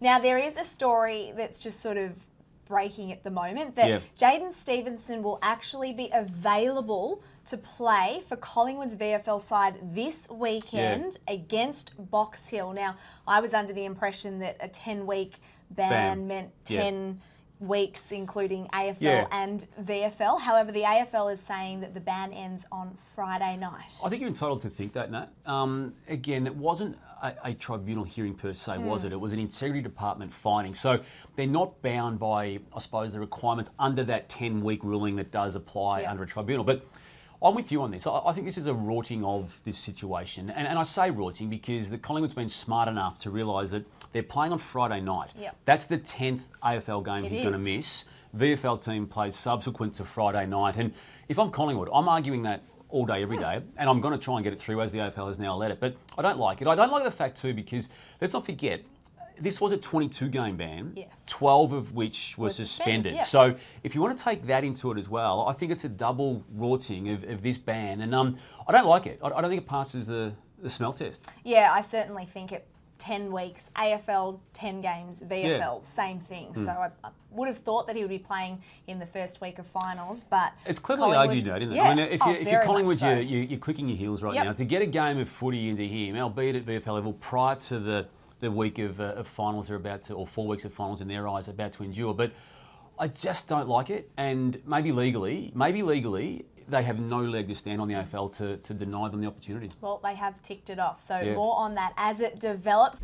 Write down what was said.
Now, there is a story that's just sort of breaking at the moment that. Jaidyn Stephenson will actually be available to play for Collingwood's VFL side this weekend against Box Hill. Now, I was under the impression that a 10 week ban, Ban. meant Yeah. 10 weeks, including AFL Yeah. and VFL. However, the AFL is saying that the ban ends on Friday night. I think you're entitled to think that, Nat. Um, again, it wasn't a, a tribunal hearing per se, was it? It was an integrity department finding. So they're not bound by, I suppose, the requirements under that 10 week ruling that does apply Yeah. under a tribunal. But I'm with you on this. I, I think this is a rorting of this situation. And, and I say rorting because the Collingwood's been smart enough to realise that they're playing on Friday night. Yep. That's the 10th AFL game It he's going to miss. VFL team plays subsequent to Friday night. And if I'm Collingwood, I'm arguing that all day, every day, and I'm going to try and get it through as the AFL has now let it. But I don't like it. I don't like the fact, too, because let's not forget, this was a 22 game ban, Yes. 12 of which were Was suspended, suspended. yeah. So if you want to take that into it as well, I think it's a double rorting of, of this ban. And um, I don't like it. I, I don't think it passes the, the smell test. Yeah, I certainly think it. 10 weeks, AFL 10 games, VFL Yeah. Same thing. So I, I would have thought that he would be playing in the first week of finals, but It's cleverly argued, Nat, isn't it? Yeah. I mean, if, Oh, you, if you're Collingwood, so. you're, you're, you're clicking your heels right Yep. now. To get a game of footy into him, albeit at VFL level, prior to the, the week of, uh, of finals they're about to, or four weeks of finals in their eyes, about to endure. But I just don't like it. And maybe legally, maybe legally, they have no leg to stand on the AFL to, to deny them the opportunity. Well, they have ticked it off. So Yeah. more on that as it develops.